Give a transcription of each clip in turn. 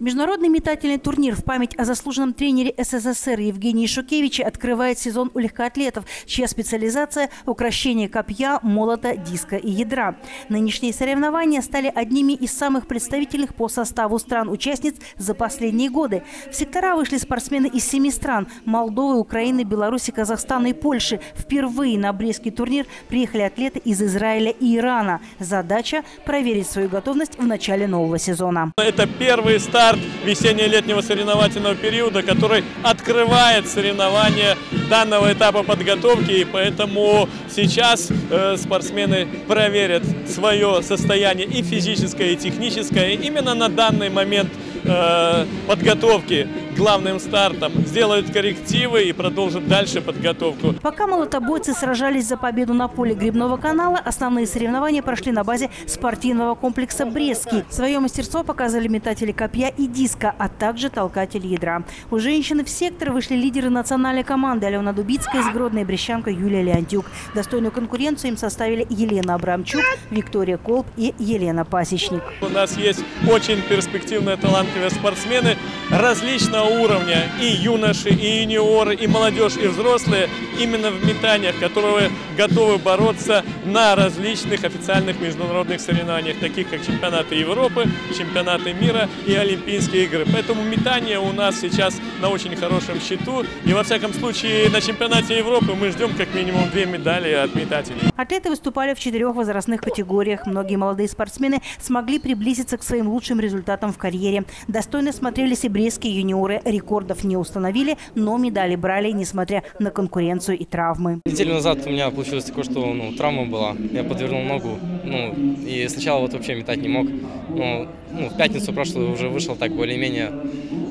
Международный метательный турнир в память о заслуженном тренере СССР Евгении Шукевиче открывает сезон у легкоатлетов, чья специализация – украшение копья, молота, диска и ядра. Нынешние соревнования стали одними из самых представительных по составу стран-участниц за последние годы. В сектора вышли спортсмены из семи стран – Молдовы, Украины, Беларуси, Казахстана и Польши. Впервые на Брестский турнир приехали атлеты из Израиля и Ирана. Задача – проверить свою готовность в начале нового сезона. Это первый старт старт весенне-летнего соревновательного периода, который открывает соревнования данного этапа подготовки. И поэтому сейчас э, спортсмены проверят свое состояние и физическое, и техническое именно на данный момент э, подготовки главным стартом, сделают коррективы и продолжат дальше подготовку. Пока молотобойцы сражались за победу на поле Грибного канала, основные соревнования прошли на базе спортивного комплекса «Брестский». Свое мастерство показали метатели копья и диска, а также толкатели ядра. У женщин в сектор вышли лидеры национальной команды Алена Дубицкая, Сгродная Брещанка Юлия Леонтюк. Достойную конкуренцию им составили Елена Абрамчук, Виктория Колб и Елена Пасечник. У нас есть очень перспективные талантливые спортсмены различного уровня, и юноши, и юниоры, и молодежь, и взрослые, именно в метаниях, которые готовы бороться на различных официальных международных соревнованиях, таких как чемпионаты Европы, чемпионаты мира и Олимпийские игры. Поэтому метание у нас сейчас на очень хорошем счету. И во всяком случае на чемпионате Европы мы ждем как минимум две медали от метателей. Атлеты выступали в четырех возрастных категориях. Многие молодые спортсмены смогли приблизиться к своим лучшим результатам в карьере. Достойно смотрелись и брестские юниоры рекордов не установили, но медали брали, несмотря на конкуренцию и травмы. Неделю назад у меня получилось такое, что ну, травма была. Я подвернул ногу. Ну, и сначала вот вообще метать не мог. Но ну, в пятницу прошлую уже вышел так более-менее.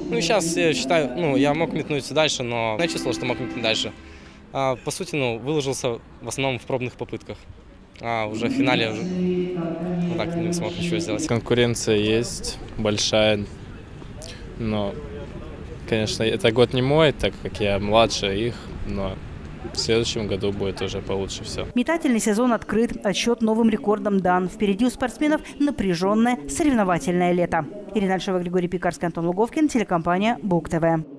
Ну и сейчас я считаю, ну, я мог метнуть дальше, но я чувствовал, что мог метнуть дальше. А, по сути, ну, выложился в основном в пробных попытках. А уже в финале уже вот так не смог ничего сделать. Конкуренция есть большая, но Конечно, это год не мой, так как я младше их, но в следующем году будет уже получше все. Метательный сезон открыт, отсчет новым рекордом дан. Впереди у спортсменов напряженное соревновательное лето. Ирина Альшева, Григорий Пекарский, Антон Луговкин, телекомпания Бук ТВ.